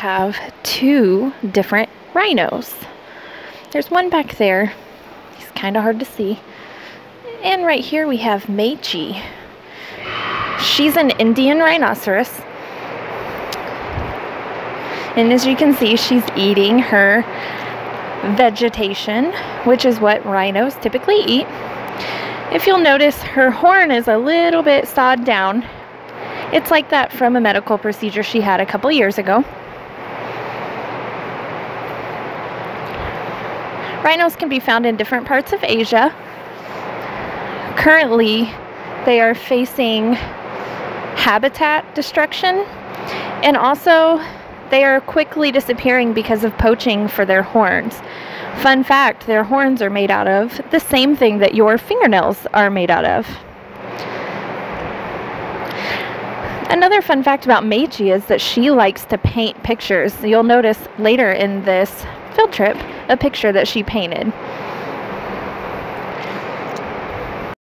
have two different rhinos. There's one back there. He's kind of hard to see. And right here we have Meiji. She's an Indian rhinoceros. And as you can see, she's eating her vegetation, which is what rhinos typically eat. If you'll notice, her horn is a little bit sawed down. It's like that from a medical procedure she had a couple years ago. Rhinos can be found in different parts of Asia. Currently, they are facing habitat destruction and also they are quickly disappearing because of poaching for their horns. Fun fact their horns are made out of the same thing that your fingernails are made out of. Another fun fact about Meiji is that she likes to paint pictures. You'll notice later in this field trip a picture that she painted.